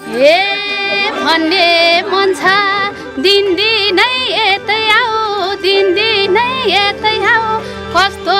भन्ने मन छ दिनदिनै यतै आऊ दिनदिनै यतै आऊ। कस्तो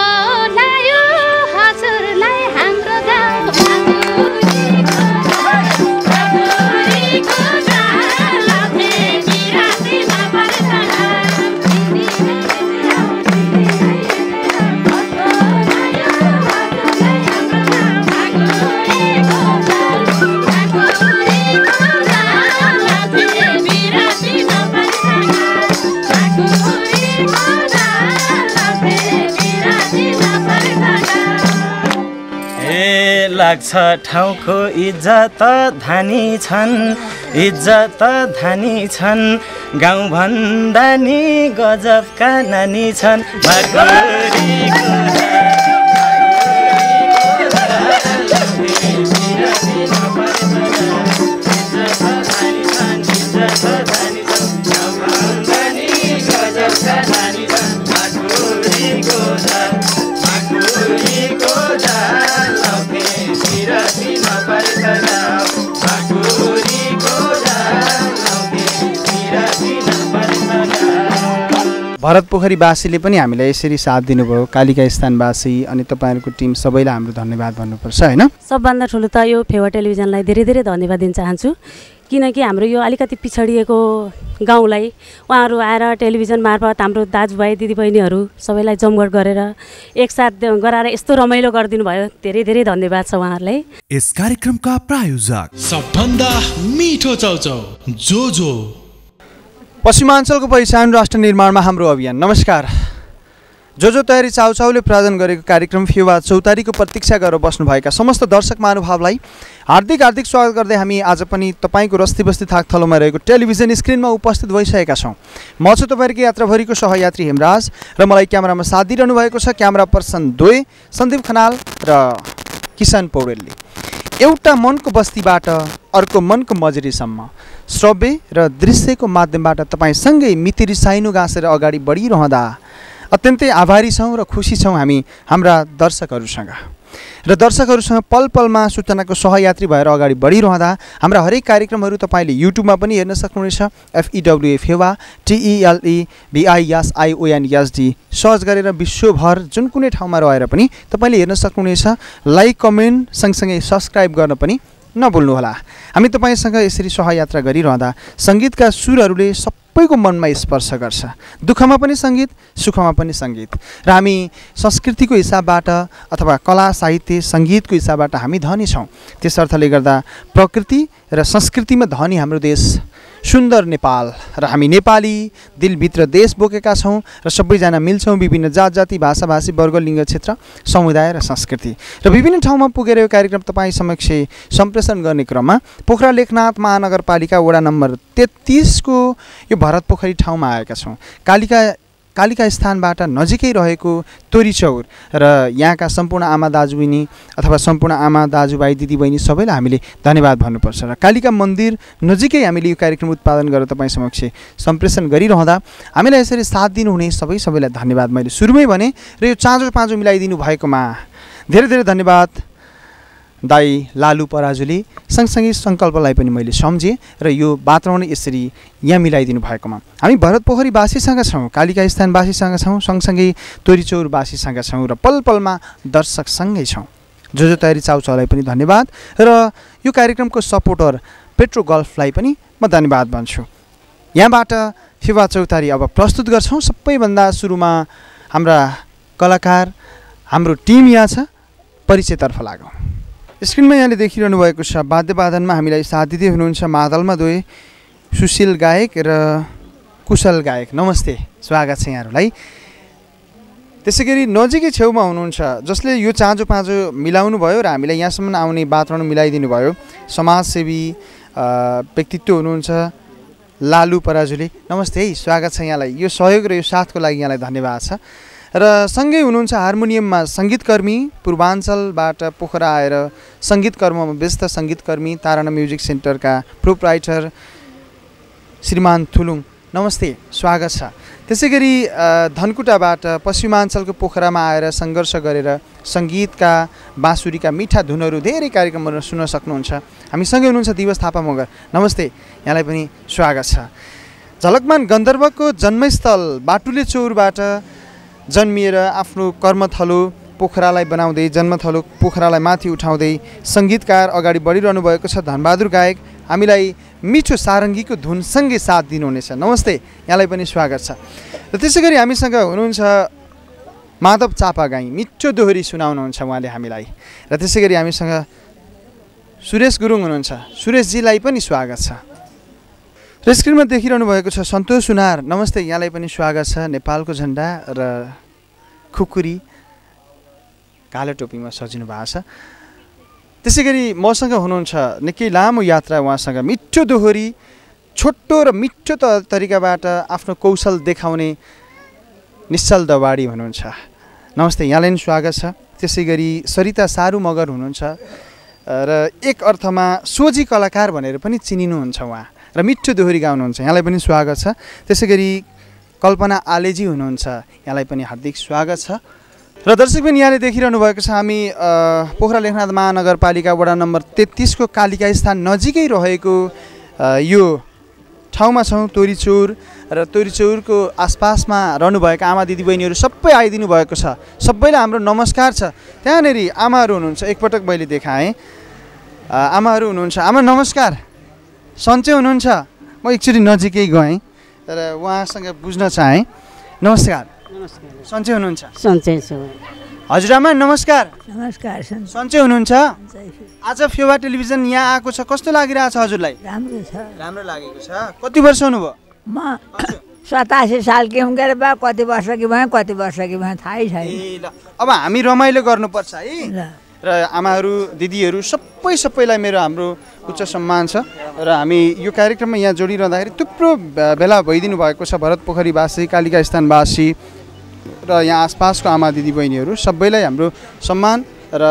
लाग्छ ठाउँको इज्जत धानी छन् इज्जत धानी छन्। गाउँभन्दा नि गजबका नानी छन्। भरत पोखरीवासीले पनि हामीलाई यसरी साथ दिनुभयो। कालिका स्थानवासी अनि तपाईँहरूको टिम सबैलाई हाम्रो धन्यवाद भन्नुपर्छ होइन? सबभन्दा ठुलो त यो फेवा टेलिभिजनलाई धेरै धेरै धन्यवाद दिन चाहन्छु। किनकि हाम्रो यो अलिकति पिछडिएको गाउँलाई उहाँहरू आएर टेलिभिजन मार्फत हाम्रो दाजुभाइ दिदीबहिनीहरू सबैलाई जमघट गरेर एकसाथ गराएर यस्तो रमाइलो गरिदिनु भयो। धेरै धेरै धन्यवाद छ उहाँहरूलाई। यस कार्यक्रमका प्रायोजक। सबभन्दा मिठो चौचौ जो जो पश्चिमाञ्चलको पहिचान राष्ट्र निर्माणमा हाम्रो अभियान। नमस्कार। जो जो तयारी चाउचाउले प्रायोजन गरेको कार्यक्रम फेवा चौतारीको प्रतीक्षा गरेर बस्नुभएका समस्त दर्शक महानुभावलाई हार्दिक हार्दिक स्वागत गर्दै हामी आज पनि तपाईँको रस्ती बस्ती थाकथलोमा रहेको टेलिभिजन स्क्रिनमा उपस्थित भइसकेका छौँ। म चाहिँ तपाईँहरूको यात्राभरिको सहयात्री हेमराज र मलाई क्यामेरामा साथ दिइरहनु भएको छ क्यामेरा पर्सन द्वे सन्दीप खनाल र किसान पौडेलले। एउटा मनको बस्तीबाट अर्को मनको मजुरीसम्म श्रव्य र दृश्यको माध्यमबाट तपाईँसँगै मिति रिसाइनु गाँसेर अगाडि बढिरहँदा अत्यन्तै आभारी छौँ र खुसी छौँ हामी हाम्रा दर्शकहरूसँग। र दर्शकहरूसँग पल पलमा सूचनाको सहयात्री भएर अगाडि बढिरहँदा हाम्रा हरेक कार्यक्रमहरू तपाईँले युट्युबमा पनि हेर्न सक्नुहुनेछ। एफइडब्ल्युए फेवा टिइएलई बिआइएसआइओएनएसडी सर्च गरेर विश्वभर जुन कुनै ठाउँमा रहेर पनि तपाईँले हेर्न सक्नुहुनेछ। लाइक कमेन्ट सँगसँगै सब्सक्राइब गर्न पनि नभुल्नुहोला। हामी तपाईँसँग यसरी सहयात्रा गरिरहँदा सङ्गीतका सुरहरूले सबैको मनमा स्पर्श गर्छ। दुःखमा पनि सङ्गीत सुखमा पनि सङ्गीत। र हामी संस्कृतिको हिसाबबाट अथवा कला साहित्य सङ्गीतको हिसाबबाट हामी धनी छौँ। त्यस अर्थले गर्दा प्रकृति र संस्कृतिमा धनी हाम्रो देश सुन्दर नेपाल। र हामी नेपाली दिलभित्र देश बोकेका छौँ र सबैजना मिल्छौँ विभिन्न जात जाति भाषा भाषी वर्ग लिङ्ग क्षेत्र समुदाय र संस्कृति। र विभिन्न ठाउँमा पुगेर यो कार्यक्रम तपाईँ समक्ष सम्प्रेषण गर्ने क्रममा पोखरा लेखनाथ महानगरपालिका वडा नम्बर तेत्तिसको यो भरत पोखरी ठाउँमा आएका छौँ। कालिका कालिका स्थानबाट नजिकै रहेको तोरीचौर र यहाँका सम्पूर्ण आमा दाजुबहिनी अथवा सम्पूर्ण आमा दाजुभाइ दिदीबहिनी सबैलाई हामीले धन्यवाद भन्नुपर्छ र कालिका मन्दिर नजिकै हामीले यो कार्यक्रम उत्पादन गरेर तपाईँ समक्ष सम्प्रेषण गरिरहँदा हामीलाई यसरी साथ दिनुहुने सबै सबैलाई धन्यवाद। मैले सुरुमै भने र यो चाँजो पाँजो मिलाइदिनु भएकोमा धेरै धेरै धन्यवाद। दाई लालु पराजुले सँगसँगै सङ्कल्पलाई पनि मैले सम्झेँ र यो वातावरण यसरी यहाँ मिलाइदिनु भएकोमा। हामी भरत पोखरीवासीसँग छौँ कालिका स्थानवासीसँग छौँ सँगसँगै तोरीचौरवासीसँग छौँ र पल पलमा दर्शकसँगै छौँ। जो जो तयारी चाउचाउलाई पनि धन्यवाद र यो कार्यक्रमको सपोर्टर पेट्रो गल्फलाई पनि म धन्यवाद भन्छु। यहाँबाट फिवा चौतारी अब प्रस्तुत गर्छौँ। सबैभन्दा सुरुमा हाम्रा कलाकार हाम्रो टिम यहाँ छ। परिचयतर्फ लागौँ। स्क्रिनमा यहाँले देखिरहनु भएको छ वाद्यवादनमा हामीलाई साथ दिँदै हुनुहुन्छ मादलमा दोए सुशील गायक र कुशल गायक। नमस्ते स्वागत छ यहाँहरूलाई। त्यसै गरी नजिकै छेउमा हुनुहुन्छ जसले यो चाँजो पाँजो मिलाउनु भयो र हामीलाई यहाँसम्म आउने वातावरण मिलाइदिनु भयो समाजसेवी व्यक्तित्व हुनुहुन्छ लालु पराजुले। नमस्ते है स्वागत छ यहाँलाई। यो सहयोग र यो साथको लागि यहाँलाई धन्यवाद छ। र सँगै हुनुहुन्छ हार्मोनियममा सङ्गीतकर्मी पूर्वाञ्चलबाट पोखरा आएर सङ्गीतकर्ममा व्यस्त सङ्गीतकर्मी ताराना म्युजिक सेन्टरका प्रोपराइटर श्रीमान थुलुङ। नमस्ते स्वागत छ। त्यसै गरी धनकुटाबाट पश्चिमाञ्चलको पोखरामा आएर सङ्घर्ष गरेर सङ्गीतका बाँसुरीका मिठा धुनहरू धेरै कार्यक्रमहरू सुन्न सक्नुहुन्छ। हामीसँगै हुनुहुन्छ दिवस थापा मगर। नमस्ते यहाँलाई पनि स्वागत छ। झलकमान गन्धर्वको जन्मस्थल बाटुले चौरबाट जन्मिएर आफ्नो कर्मथलो पोखरालाई बनाउँदै जन्मथलो पोखरालाई माथि उठाउँदै सङ्गीतकार अगाडि बढिरहनु भएको छ धनबहादुर गायक। हामीलाई मिठो सारङ्गीको धुनसँगै साथ दिनुहुनेछ। नमस्ते यहाँलाई पनि स्वागत छ। र त्यसै गरी हामीसँग हुनुहुन्छ माधव चापागाई मिठो दोहोरी सुनाउनुहुन्छ उहाँले हामीलाई। र त्यसै गरी हामीसँग सुरेश गुरुङ हुनुहुन्छ। सुरेशजीलाई पनि स्वागत छ। र स्क्रिनमा देखिरहनु भएको छ सन्तोष सुनार नमस्ते यहाँलाई पनि स्वागत छ नेपालको झन्डा र खुकुरी। कालो टोपीमा सजिनु भएको छ। त्यसै गरी मसँग हुनुहुन्छ निकै लामो यात्रा उहाँसँग। मिठो दोहोरी छोटो र मिठो त तरिकाबाट आफ्नो कौशल देखाउने निश्चल दवाडी हुनुहुन्छ। नमस्ते यहाँलाई पनि स्वागत छ। त्यसै गरी सरिता सारू मगर हुनुहुन्छ। र एक अर्थमा सोझी कलाकार भनेर पनि चिनिनुहुन्छ उहाँ। र मिठो दोहोरी गाउनुहुन्छ। यहाँलाई पनि स्वागत छ। त्यसै गरी कल्पना आलेजी हुनुहुन्छ। यहाँलाई पनि हार्दिक स्वागत छ। र दर्शक पनि यहाँले देखिरहनु भएको छ हामी पोखरा लेखनाथ महानगरपालिका वडा नम्बर तेत्तिसको कालिका स्थान नजिकै रहेको यो ठाउँमा छौँ तोरीचौर। र तोरीचौरको आसपासमा रहनुभएका आमा दिदीबहिनीहरू सबै आइदिनु भएको छ। सबैलाई हाम्रो नमस्कार छ। त्यहाँनिर आमाहरू हुनुहुन्छ। एकपटक मैले देखाएँ। आमाहरू हुनुहुन्छ। आमा नमस्कार। सन्चै हुनुहुन्छ? म एकचोटि नजिकै गएँ तर उहाँसँग बुझ्न चाहेँ। नमस्कार। नमस्कार। सन्चै हुनुहुन्छ? सन्चै छु। हजुरआमा नमस्कार। नमस्कार सन् सन्चै हुनुहुन्छ? आज फेवा टेलिभिजन यहाँ आएको छ कस्तो लागिरहेछ हजुरलाई? राम्रो छ। राम्रो लागेको छ। कति वर्ष हुनुभयो? म सतासी सालकी हुँ के अरे बा कति वर्षकी भएँ कति वर्षकी भएँ थाहै छैन। अब हामी रमाइलो गर्नुपर्छ है। ल। र आमाहरू दिदीहरू सबै सबैलाई मेरो हाम्रो उच्च सम्मान छ र हामी यो कार्यक्रममा यहाँ जोडिरहँदाखेरि थुप्रो भेला भइदिनु भएको छ भरत पोखरीवासी कालिका स्थानवासी र यहाँ आसपासको आमा दिदी बहिनीहरू सबैलाई हाम्रो सम्मान र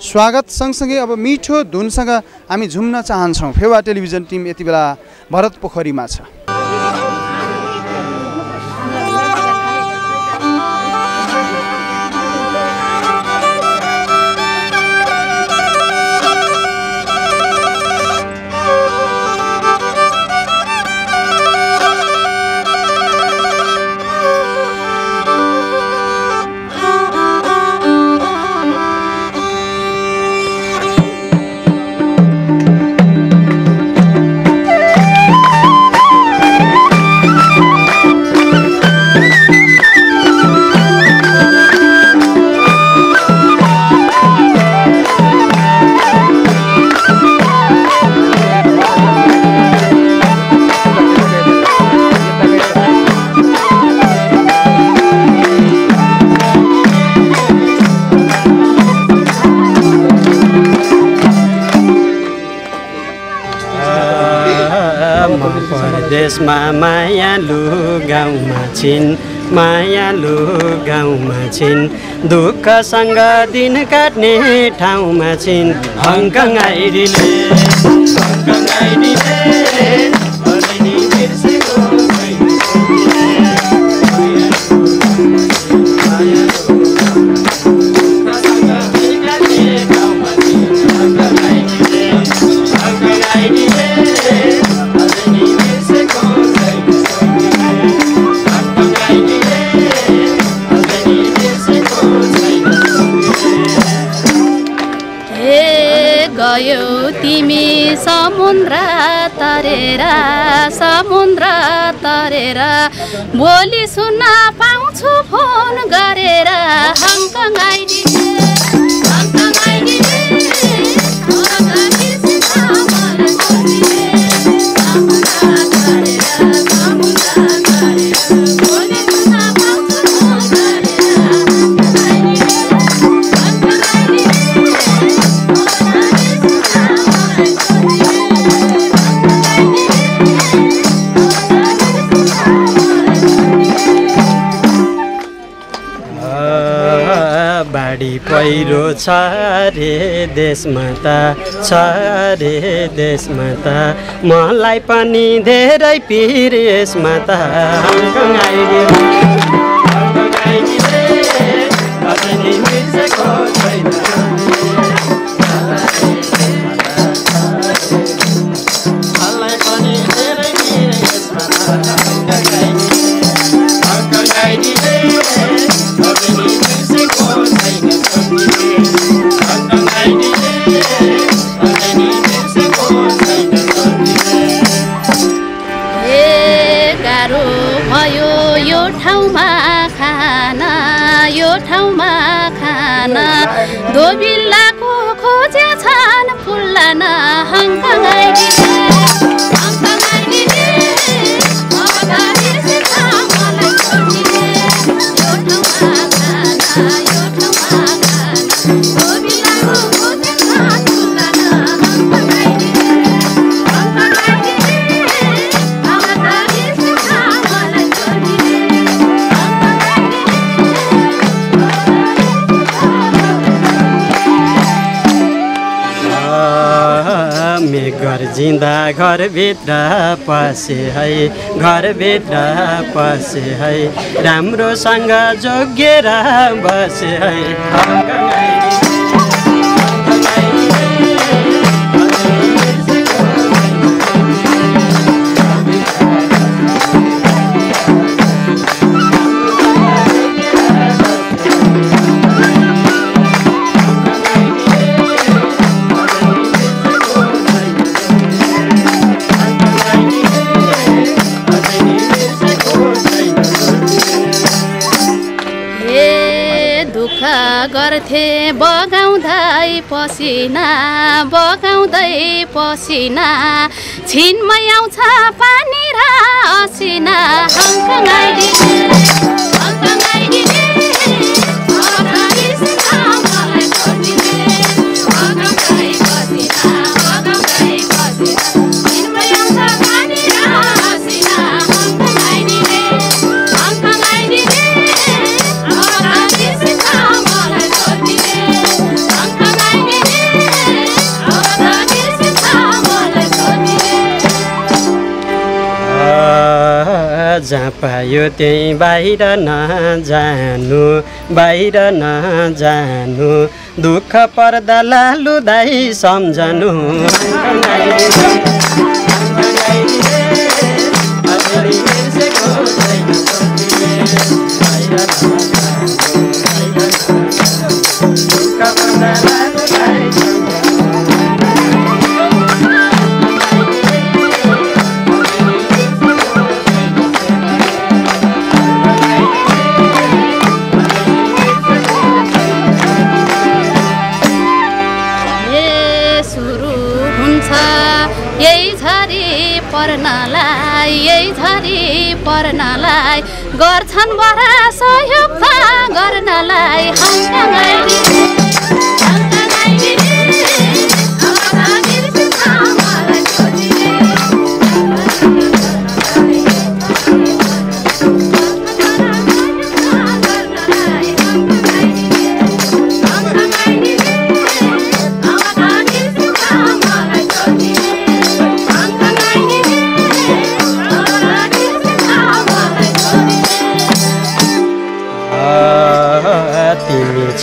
स्वागत। सँगसँगै अब मिठो धुनसँग हामी झुम्न चाहन्छौँ। फेवा टेलिभिजन टिम यति बेला भरत पोखरीमा छ। छिन् मायालु गाउँमा छिन् दुःखसँग दिन काट्ने ठाउँमा छिन्। हङकङ आइडिले हङकङ आइडिले। तरेर भोलि सुन्न पाउँछु फोन गरेर हङकङ आइडिले छ रे देशमा त छ रे देशमा त मलाई पनि धेरै पिर यसमा त ठाउँमा खान दोबिल्लाको खोजे छन् फुल्ला नहङ्क भन्दा घरभित्र पसे है घरभित्र पसे है। राम्रोसँग जोगेर बसे है। पसिना बगाउँदै पसिना छिनमै आउँछ पानी र असिना। जहाँ पायो त्यहीँ बाहिर नजानु बाहिर नजानु। दुःख पर्दा लालु दाई सम्झनु। यही झरी पर्नलाई यही झरी पर्नलाई गर्छन् बरा सहयोग गर्नलाई।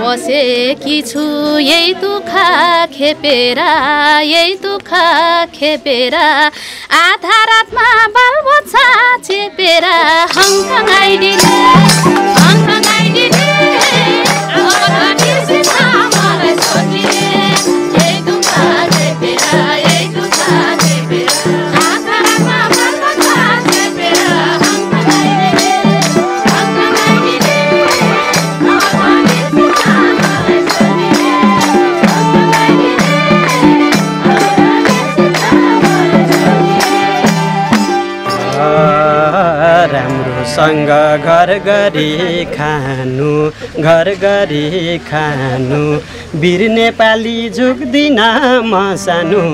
बसेकी छु। यही दुःख खेपेर यही दुःख खेपेर। आधा रातमा बाल बच्चा चेपेर। Hong Kong आइदिने Hong Kong आइदिने। घर गरी खानु घर गरी खानु। वीर नेपाली झुक्दिन म सानो।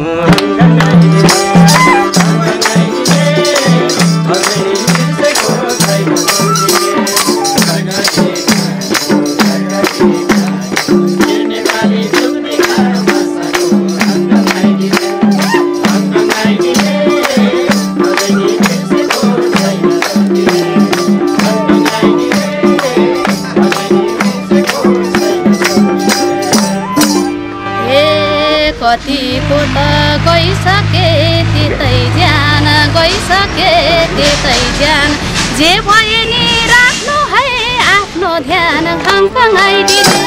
कतिको त गइसके त्यतै ज्यान गइसके त्यतै ज्यान। जे भए नि राख्नु है आफ्नो ध्यान खङखङ आइदिने।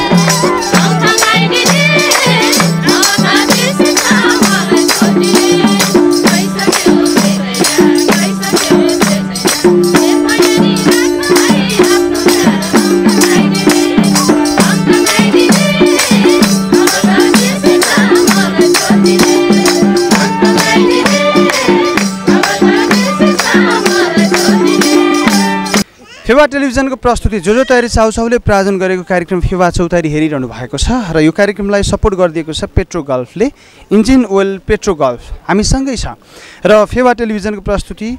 फेवा टेलिभिजनको प्रस्तुति जो जो तयारी चाउचाउले प्रायोजन गरेको कार्यक्रम फेवा चौतारी हेरिरहनु भएको छ र यो कार्यक्रमलाई सपोर्ट गरिदिएको छ पेट्रो गल्फले। इन्जिन ओइल पेट्रो गल्फ हामीसँगै छ। र फेवा टेलिभिजनको प्रस्तुति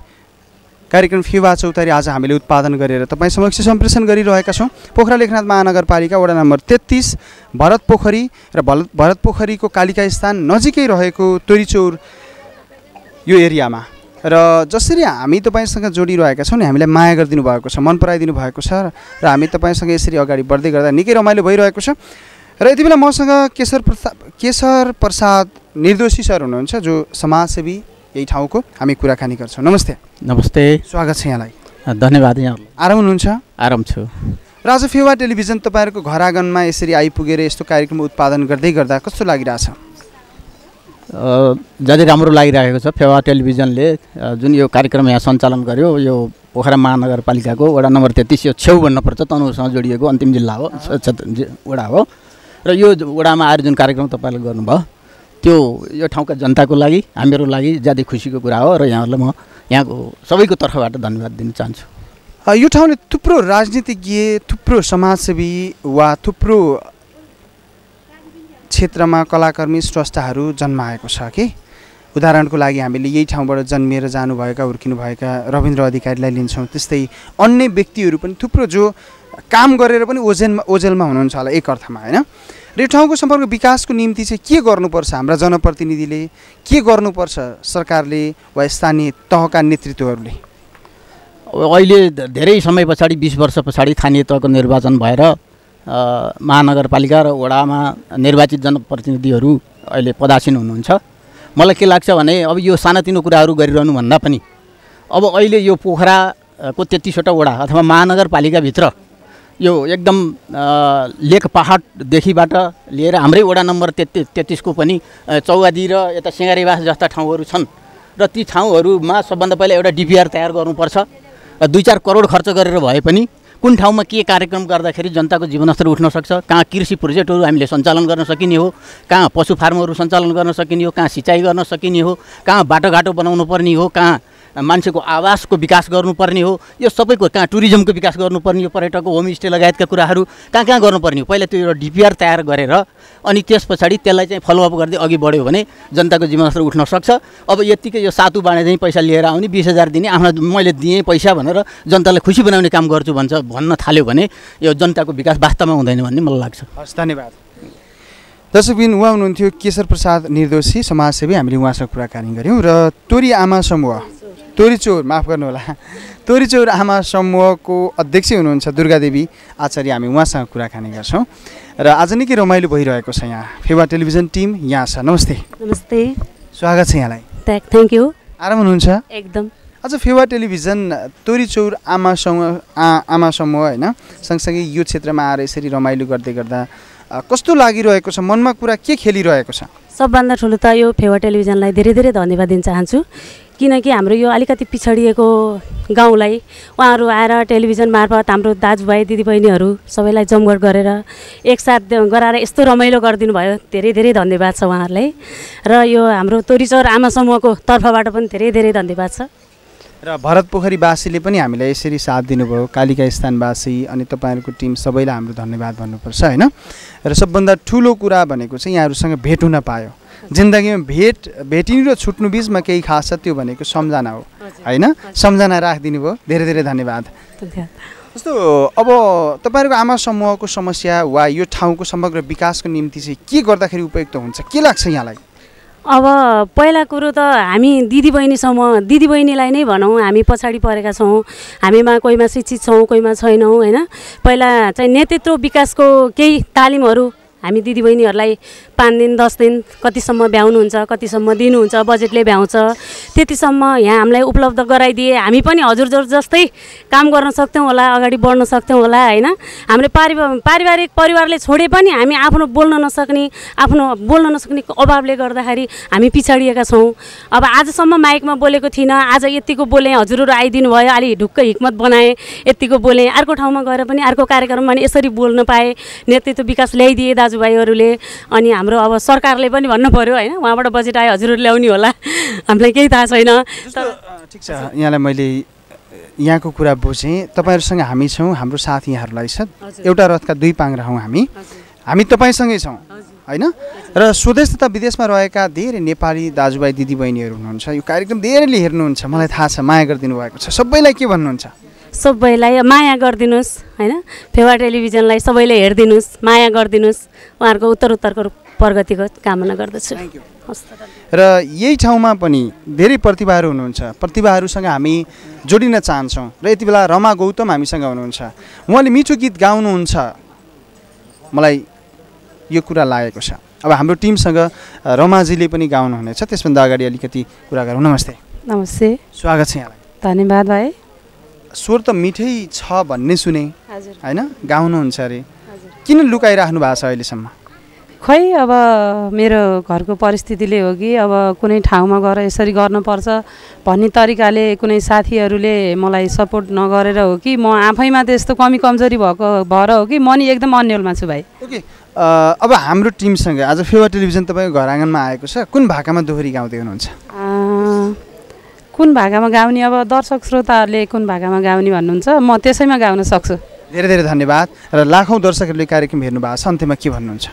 कार्यक्रम फेवा चौतारी आज हामीले उत्पादन गरेर तपाईँ समक्ष सम्प्रेषण गरिरहेका छौँ। पोखरा लेखनाथ महानगरपालिका वडा नम्बर तेत्तिस भरत पोखरी र भल भरत पोखरीको कालिका स्थान नजिकै रहेको तोरीचौर यो एरियामा। र जसरी हामी तपाईँसँग जोडिरहेका छौँ नि हामीलाई माया गरिदिनु भएको छ मन पराइदिनु भएको छ र हामी तपाईँसँग यसरी अगाडि बढ्दै गर्दा निकै रमाइलो भइरहेको छ। र यति बेला मसँग केशर प्रसाद केशर प्रसाद निर्दोषी सर हुनुहुन्छ जो समाजसेवी यही ठाउँको। हामी कुराकानी गर्छौँ। नमस्ते। नमस्ते। स्वागत छ यहाँलाई। धन्यवाद यहाँहरूलाई आराम हुनुहुन्छ? आराम छु। र आज फेवा टेलिभिजन तपाईँहरूको घर आँगनमा यसरी आइपुगेर यस्तो कार्यक्रम उत्पादन गर्दै गर्दा कस्तो लागिरहेछ? जति राम्रो लागिरहेको छ। फेवा टेलिभिजनले जुन यो कार्यक्रम यहाँ सञ्चालन गर्यो यो पोखरा महानगरपालिकाको वडा नम्बर तेत्तिस यो छेउ भन्नुपर्छ तनहुसँग जोडिएको अन्तिम जिल्ला हो वडा हो। र यो वडामा आएर जुन कार्यक्रम तपाईँले गर्नुभयो। त्यो यो ठाउँका जनताको लागि हामीहरू लागि ज्यादै खुसीको कुरा हो र यहाँहरूलाई म यहाँको सबैको तर्फबाट धन्यवाद दिन चाहन्छु। यो ठाउँले थुप्रो राजनीतिज्ञ थुप्रो समाजसेवी वा थुप्रो क्षेत्रमा कलाकर्मी स्रष्टाहरू जन्माएको छ कि? उदाहरणको लागि हामीले यही ठाउँबाट जन्मिएर जानुभएका हुर्किनुभएका रविन्द्र अधिकारीलाई लिन्छौँ। त्यस्तै अन्य व्यक्तिहरू पनि थुप्रो जो काम गरेर पनि ओजेलमा ओजेलमा हुनुहुन्छ होला एक अर्थमा होइन? र यो ठाउँको सम्पर्क विकासको निम्ति चाहिँ के गर्नुपर्छ? हाम्रा जनप्रतिनिधिले के गर्नुपर्छ सरकारले वा स्थानीय तहका नेतृत्वहरूले? अहिले धेरै समय पछाडि बिस वर्ष पछाडि स्थानीय तहको निर्वाचन भएर महानगरपालिका र वडामा निर्वाचित जनप्रतिनिधिहरू अहिले पदासीन हुनुहुन्छ। मलाई के लाग्छ भने अब यो सानातिनो कुराहरू गरिरहनु भन्दा पनि अब अहिले यो पोखराको तेत्तिसवटा वडा अथवा महानगरपालिकाभित्र यो एकदम लेक पहाडदेखिबाट लिएर हाम्रै वडा नम्बर तेत्तिस तेत्तिसको पनि चौवादी र यता सिँगारीबास जस्ता ठाउँहरू छन् र ती ठाउँहरूमा सबभन्दा पहिला एउटा डिपिआर तयार गर्नुपर्छ। दुई चार करोड खर्च गरेर भए पनि कुन ठाउँमा के कार्यक्रम गर्दाखेरि जनताको जीवनस्तर उठ्न सक्छ? कहाँ कृषि प्रोजेक्टहरू हामीले सञ्चालन गर्न सकिने हो? कहाँ पशु फार्महरू सञ्चालन गर्न सकिने हो? कहाँ सिँचाइ गर्न सकिने हो? कहाँ बाटोघाटो बनाउनु पर्ने हो? कहाँ मान्छेको आवासको विकास गर्नुपर्ने हो। यो सबैको कहाँ टुरिज्मको विकास गर्नुपर्ने हो पर्यटकको होमस्टे लगायतका कुराहरू कहाँ कहाँ गर्नुपर्ने हो? पहिला त्यो एउटा डिपिआर तयार गरेर अनि त्यस पछाडि त्यसलाई चाहिँ फलोअप गर्दै अघि बढ्यो भने जनताको जीवनस्तर उठ्न सक्छ। अब यत्तिकै यो सातु बाँडे चाहिँ पैसा लिएर आउने बिस हजार दिने आफ्ना मैले दिएँ पैसा भनेर जनतालाई खुसी बनाउने काम गर्छु भन्छ भन्न थाल्यो भने यो जनताको विकास वास्तवमा हुँदैन भन्ने मलाई लाग्छ। हस् धन्यवाद। दर्शकबिन उहाँ हुनुहुन्थ्यो केशर प्रसाद निर्दोषी समाजसेवी हामीले उहाँसँग कुराकानी गऱ्यौँ र तोरी आमा समूह। तोरीचौर माफ गर्नुहोला। तोरीचौर आमा समूहको अध्यक्ष हुनुहुन्छ दुर्गादेवी आचार्य हामी उहाँसँग कुराकानी गर्छौँ। र आज निकै रमाइलो भइरहेको छ यहाँ। फेवा टेलिभिजन टिम यहाँ छ। नमस्ते। नमस्ते। स्वागत छ यहाँलाई। Thank you. आराम हुनुहुन्छ? एकदम। आज फेवा टेलिभिजन तोरीचौर आमा समूह आ आमा समूह होइन सँगसँगै यो क्षेत्रमा आएर यसरी रमाइलो गर्दै गर्दा कस्तो लागिरहेको छ? मनमा कुरा के खेलिरहेको छ? सबभन्दा ठुलो त यो फेवा टेलिभिजनलाई धेरै धेरै धन्यवाद दिन चाहन्छु। किनकि हाम्रो यो अलिकति पिछडिएको गाउँलाई उहाँहरू आएर टेलिभिजन मार्फत हाम्रो दाजुभाइ दिदीबहिनीहरू सबैलाई जमघट गरेर एकसाथ गराएर यस्तो रमाइलो गरिदिनु भयो। धेरै धेरै धन्यवाद छ उहाँहरूलाई। र यो हाम्रो तोरीचौर आमा समूहको तर्फबाट पनि धेरै धेरै धन्यवाद छ। र भरत पोखरीवासीले पनि हामीलाई यसरी साथ दिनुभयो। कालिका स्थानवासी अनि तपाईँहरूको टिम सबैलाई हाम्रो धन्यवाद भन्नुपर्छ होइन? र सबभन्दा ठुलो कुरा भनेको चाहिँ यहाँहरूसँग भेट हुन पायो। जिन्दगीमा भेट भेटिनु र छुट्नु बिचमा केही खास छ त्यो भनेको सम्झना हो होइन? सम्झना राखिदिनु भयो धेरै धेरै धन्यवाद। जस्तो अब तपाईँहरूको आमा समूहको समस्या वा यो ठाउँको समग्र विकासको निम्ति चाहिँ के गर्दाखेरि उपयुक्त हुन्छ? के लाग्छ यहाँलाई? अब पहिला कुरो त हामी दिदीबहिनीसम्म दिदीबहिनीलाई नै भनौँ हामी पछाडि परेका छौँ हामीमा कोहीमा शिक्षित छौँ कोहीमा छैनौँ होइन? पहिला चाहिँ नेतृत्व विकासको केही तालिमहरू हामी दिदीबहिनीहरूलाई पाँच दिन दस दिन कतिसम्म भ्याउनुहुन्छ कतिसम्म दिनुहुन्छ बजेटले भ्याउँछ त्यतिसम्म यहाँ हामीलाई उपलब्ध गराइदिए हामी पनि हजुर जस्तै काम गर्न सक्थ्यौँ होला अगाडि बढ्न सक्थ्यौँ होला होइन? हामीले पारि पारिवारिक परिवारले छोडे पनि हामी आफ्नो बोल्न नसक्ने आफ्नो बोल्न नसक्ने अभावले गर्दाखेरि हामी पछाडिएका छौँ। अब आजसम्म माइकमा बोलेको थिइनँ आज यतिको बोलेँ हजुरहरू आइदिनु भयो अलि ढुक्क हिक्मत बनाएँ यतिको बोलेँ अर्को ठाउँमा गएर पनि अर्को कार्यक्रममा यसरी बोल्न पाएँ नेतृत्व विकास ल्याइदिए दाजुभाइहरूले अनि हाम्रो अब सरकारले पनि भन्नु पऱ्यो होइन उहाँबाट बजेट आयो हजुरहरू ल्याउने होला। हामीलाई केही थाहा छैन। ठिक छ यहाँलाई मैले यहाँको कुरा बुझेँ। तपाईँहरूसँग हामी छौँ हाम्रो साथी यहाँहरूलाई छ एउटा रथका दुई पाङ्रा हौँ हामी। हामी तपाईँसँगै छौँ होइन? र स्वदेश तथा विदेशमा रहेका धेरै नेपाली दाजुभाइ दिदीबहिनीहरू हुनुहुन्छ। यो कार्यक्रम धेरैले हेर्नुहुन्छ। मलाई थाहा छ माया गरिदिनु भएको छ। सबैलाई के भन्नुहुन्छ? सबैलाई माया गरिदिनुहोस् होइन? फेवा टेलिभिजनलाई सबैले हेरिदिनुहोस् माया गरिदिनुहोस्। उहाँहरूको उत्तर उत्तरको प्रगतिको कामना गर्दछु। र यही ठाउँमा पनि धेरै प्रतिभाहरू हुनुहुन्छ। प्रतिभाहरूसँग हामी जोडिन चाहन्छौँ। र यति बेला रमा गौतम हामीसँग हुनुहुन्छ। उहाँले मिठो गीत गाउनुहुन्छ। मलाई यो कुरा लागेको छ। अब हाम्रो टिमसँग रमाजीले पनि गाउनुहुनेछ। त्यसभन्दा अगाडि अलिकति कुरा गरौँ। नमस्ते। नमस्ते। स्वागत छ यहाँलाई। धन्यवाद भाइ। स्वर त मिठै छ भन्ने सुने। होइन? गाउनुहुन्छ अरे। किन लुकाइराख्नु भएको छ अहिलेसम्म? खै अब मेरो घरको परिस्थितिले हो कि अब कुनै ठाउँमा गएर यसरी गर्नुपर्छ भन्ने तरिकाले कुनै साथीहरूले मलाई सपोर्ट नगरेर हो कि म आफैमा त्यस्तो कमी कमजोरी भएको भएर हो कि म नि एकदम अन्यलमा छु भाइ। ओके। अब हाम्रो टिमसँग आज फेवा टेलिभिजन तपाईँको घर आँगनमा आएको छ। कुन भाकामा दोहोरी गाउँदै हुनुहुन्छ? कुन भाकामा गाउने? अब दर्शक श्रोताहरूले कुन भाकामा गाउने भन्नुहुन्छ? म त्यसैमा गाउन सक्छु। धेरै धेरै धन्यवाद। र लाखौँ दर्शकहरूले कार्यक्रम हेर्नु भएको छ। अन्त्यमा के भन्नुहुन्छ?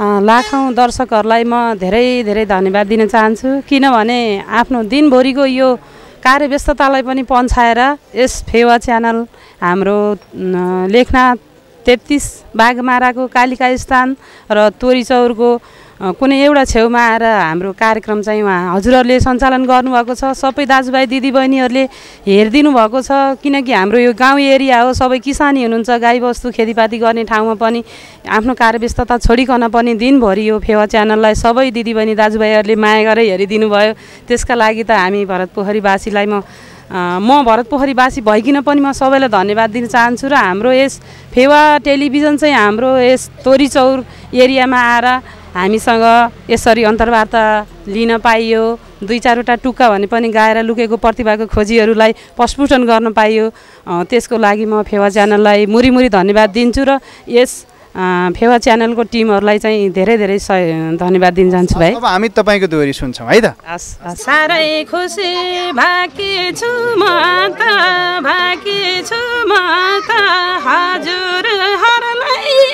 लाखौँ दर्शकहरूलाई म धेरै धेरै धन्यवाद दिन चाहन्छु। किनभने आफ्नो दिनभरिको यो कार्यव्यस्ततालाई पनि पन्छाएर यस फेवा च्यानल हाम्रो लेखनाथ तेत्तिस बाघमाराको कालिका स्थान र तोरीचौरको कुनै एउटा छेउमा आएर हाम्रो कार्यक्रम चाहिँ उहाँ हजुरहरूले सञ्चालन गर्नुभएको छ सबै दाजुभाइ दिदीबहिनीहरूले हेरिदिनु भएको छ किनकि हाम्रो यो गाउँ एरिया हो सबै किसानी हुनुहुन्छ गाईबस्तु खेतीपाती गर्ने ठाउँमा पनि आफ्नो कार्यव्यस्तता छोडिकन पनि दिनभरि यो फेवा च्यानललाई सबै दिदीबहिनी दाजुभाइहरूले माया गरेर हेरिदिनु भयो। त्यसका लागि त हामी भरत पोखरीवासीलाई म म भरत पोखरीवासी भइकन पनि म सबैलाई धन्यवाद दिन चाहन्छु र हाम्रो यस फेवा टेलिभिजन चाहिँ हाम्रो यस तोरीचौर एरियामा आएर हामीसँग यसरी अन्तर्वार्ता लिन पाइयो दुई चारवटा टुक्का भने पनि गाएर लुकेको प्रतिभाको खोजीहरूलाई प्रस्फुटन गर्न पाइयो। त्यसको लागि म फेवा च्यानललाई मुरी मुरी धन्यवाद दिन्छु र यस फेवा च्यानलको टिमहरूलाई चाहिँ धेरै धेरै धन्यवाद दिन चाहन्छु भाइ। अब हामी तपाईँको दोहोरी सुन्छौँ है त। साह्रै खुसी भाकी छु म त भाकी छु म त हजुरहरूलाई यो ठाउँमा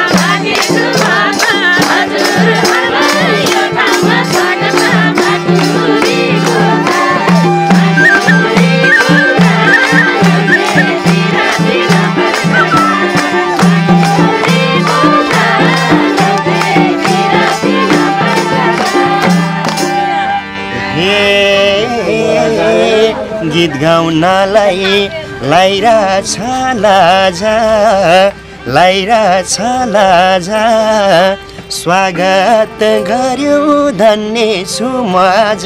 गीत गाउनलाई लाइरा लाजा लाइरा लाजा स्वागत गर्यो धन्य छु म आज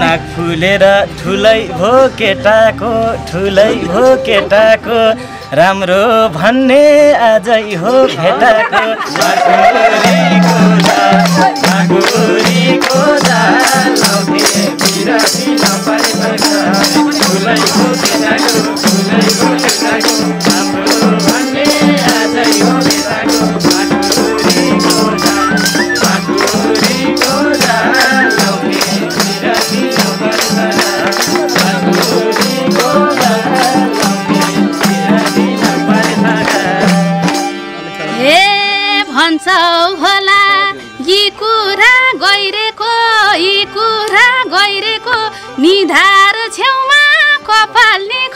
नाक फुलेर ठुलै भो केटाको ठुलै भो केटाको राम्रो भन्ने आजै हो भेटाको। ठुलै भो केटाको ठुलै भो केटाको राम्रो भन्ने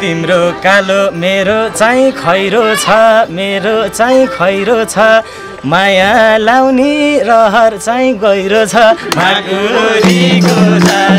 तिम्रो कालो मेरो चाहिँ खैरो छ मेरो चाहिँ खैरो छ। माया लाउने रहर चाहिँ गहिरो छ। माघुरीको दाल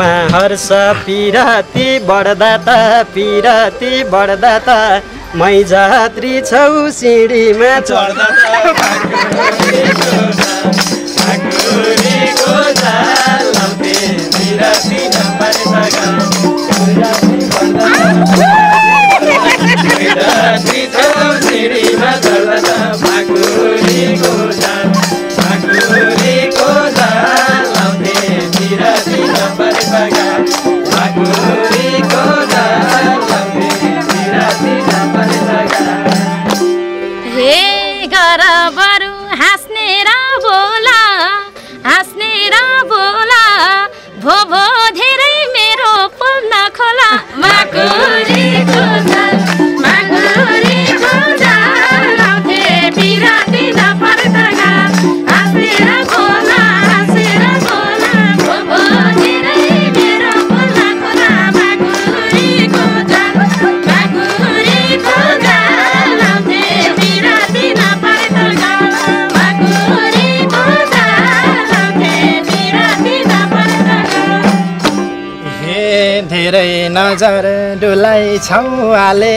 मनमा हर्ष पिराती बढदाता पिराती बढदाता मै जात्री छौ सिँढीमा चढ्दा नजर डुलाइ छौ आले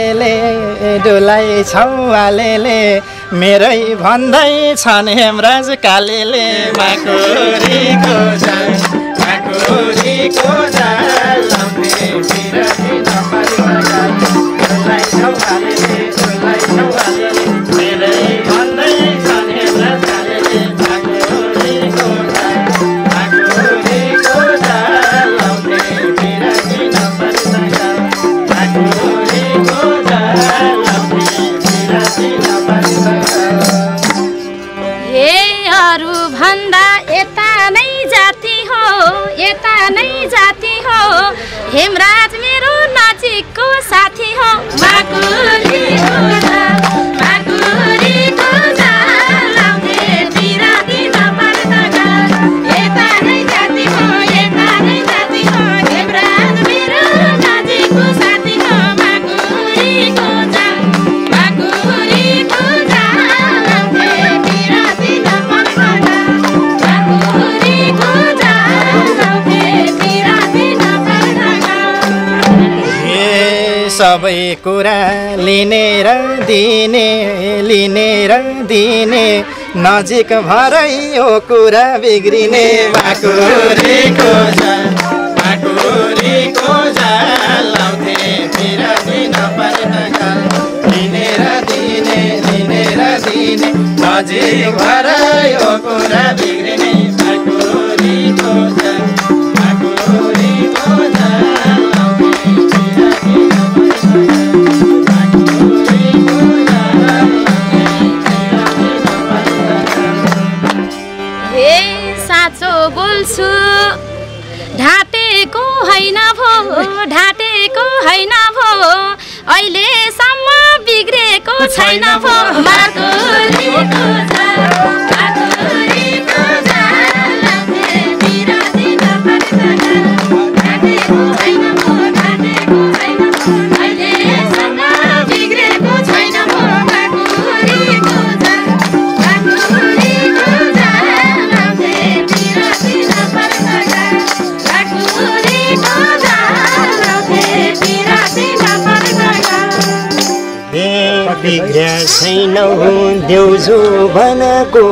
डुलाइ छौ आले मेरै भन्दै छन् हेमराज कालेले माकुरीको सबै कुरा लिने र दिने लिने र दिने। नजिक भरै हो कुरा बिग्रिने। बाकुरेको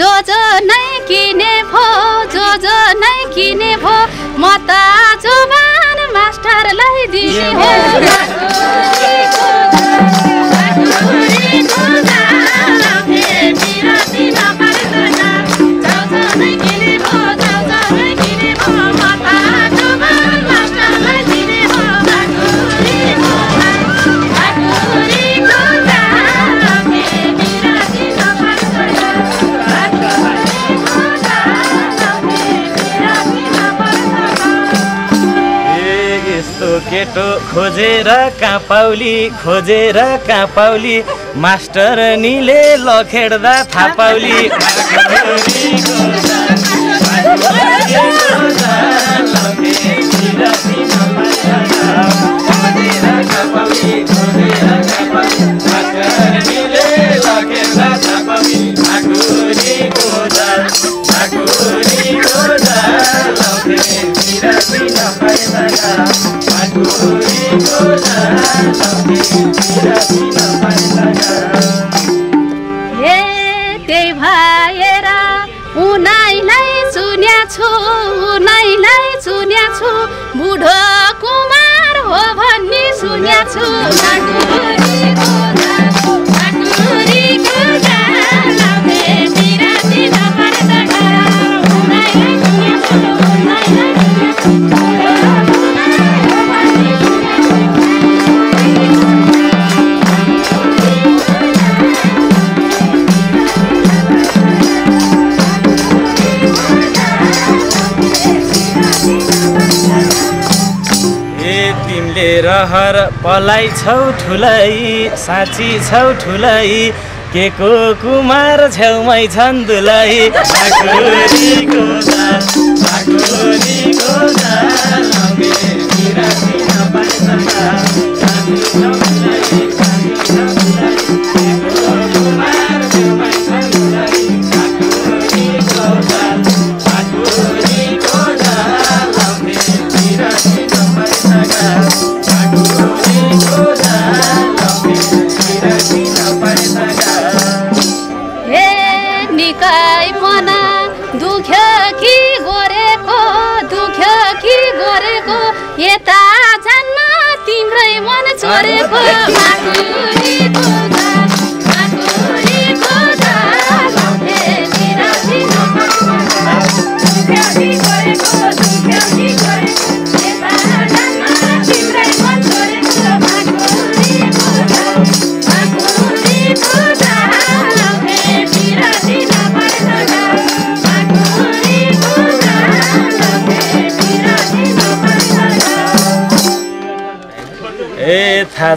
जो जो नै किने भो जो जो नै किने भो म त आज मास्टरलाई दिने हो। खोजेर कहाँ पाउली खोजेर कहाँ पाउली मास्टरनीले लखेड्दा थाहा त्यही भएर उनाइलाई चुन्या छु उनाइलाई चुन्या छु बुढो कुमार हो भन्ने सुन्या छु रहर पलाई छौ ठुलै साँची छौ ठुलै के को कुमार छेउमै छन् दुलै।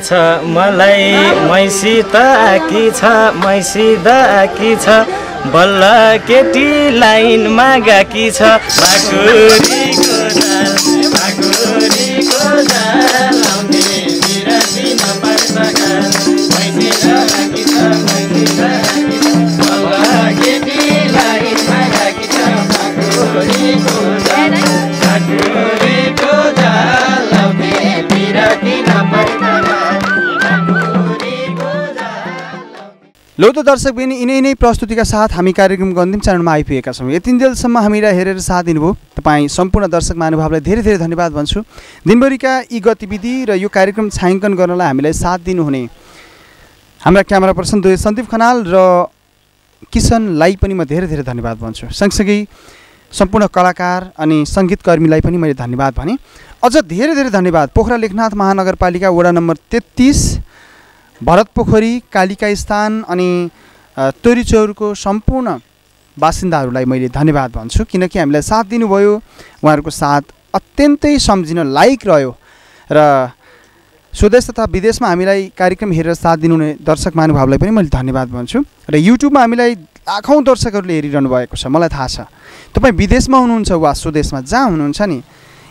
छ मलाई मैसी त आकी छ मैसी त आकी छ बल्ल केटी लाइनमा गएकी छ भाकुरीको जाल लौ त दर्शक बहिनी यिनै नै प्रस्तुतिका साथ हामी कार्यक्रमको अन्तिम चरणमा आइपुगेका छौँ। यतिन्जेलसम्म हामीलाई हेरेर साथ दिनुभयो। तपाईँ सम्पूर्ण दर्शक महानुभावलाई धेरै धेरै धन्यवाद भन्छु। दिनभरिका यी गतिविधि र यो कार्यक्रम छायाङ्कन गर्नलाई हामीलाई साथ दिनुहुने हाम्रा क्यामेरा पर्सन दुई सन्दीप खनाल र किसनलाई पनि म धेरै धेरै धन्यवाद भन्छु। सँगसँगै सम्पूर्ण कलाकार अनि सङ्गीतकर्मीलाई पनि मैले धन्यवाद भने। अझ धेरै धेरै धन्यवाद। पोखरा लेखनाथ महानगरपालिका वडा नम्बर तेत्तिस भरत पोखरी कालिका स्थान अनि तोरीचौरको सम्पूर्ण बासिन्दाहरूलाई मैले धन्यवाद भन्छु। किनकि हामीलाई साथ दिनुभयो। उहाँहरूको साथ अत्यन्तै सम्झिन लायक रह्यो। र स्वदेश तथा विदेशमा हामीलाई कार्यक्रम हेरेर साथ दिनुहुने दर्शक महानुभावलाई पनि मैले धन्यवाद भन्छु। र युट्युबमा हामीलाई लाखौँ दर्शकहरूले हेरिरहनु भएको छ। मलाई थाहा छ। तपाईँ विदेशमा हुनुहुन्छ वा स्वदेशमा जहाँ हुनुहुन्छ नि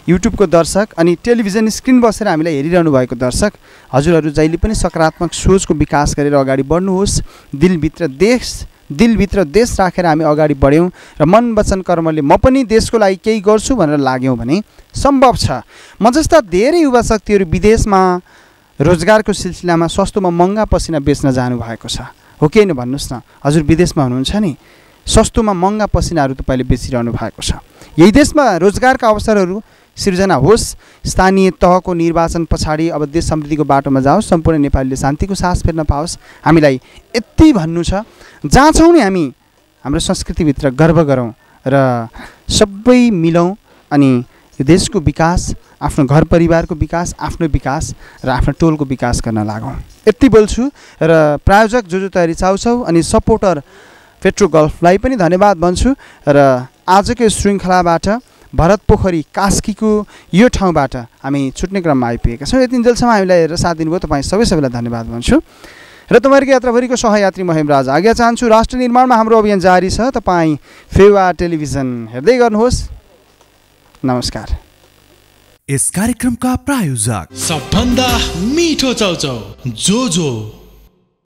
युट्युबको दर्शक अनि टेलिभिजन स्क्रिन बसेर हामीलाई हेरिरहनु भएको दर्शक हजुरहरू जहिले पनि सकारात्मक सोचको विकास गरेर अगाडि बढ्नुहोस्। दिलभित्र देश दिलभित्र देश राखेर हामी अगाडि बढ्यौँ र मन वचन कर्मले म पनि देशको लागि केही गर्छु भनेर लाग्यौँ भने सम्भव छ। म जस्ता धेरै युवा शक्तिहरू विदेशमा रोजगारको सिलसिलामा सस्तोमा महँगा पसिना बेच्न जानुभएको छ। हो कि होइन भन्नुहोस् न? हजुर विदेशमा हुनुहुन्छ नि? सस्तोमा महँगा पसिनाहरू तपाईँले बेचिरहनु भएको छ। यही देशमा रोजगारका अवसरहरू सिर्जना होस्। स्थानीय तहको निर्वाचन पछाडि अब देश समृद्धिको बाटोमा जाओस्। सम्पूर्ण नेपालीले शान्तिको सास फेर्न पाओस्। हामीलाई यति भन्नु छ। जहाँ छौँ नि हामी। हाम्रो संस्कृतिभित्र गर्व गरौँ र सबै मिलौँ अनि देशको विकास आफ्नो घर परिवारको विकास आफ्नो विकास र आफ्नो टोलको विकास गर्न लागौँ। यति बोल्छु र प्रायोजक जो जो तयारी चाउछौ अनि सपोर्टर पेट्रो गल्फलाई पनि धन्यवाद भन्छु र आजको श्रृङ्खलाबाट भरत पोखरी कास्कीको यो ठाउँबाट हामी छुट्ने क्रममा आइपुगेका छौँ। यति जेलसम्म हामीलाई हेरेर साथ दिनुभयो। तपाईँ सबै सबैलाई धन्यवाद भन्छु। र तपाईँहरूको यात्राभरिको सहयात्री म हेमराज आज्ञा चाहन्छु। राष्ट्र निर्माणमा हाम्रो अभियान जारी छ। तपाईँ फेवा टेलिभिजन हेर्दै गर्नुहोस्। नमस्कार। यस कार्यक्रमका प्रायोजक। सबभन्दा मिठो चौचौ जो जो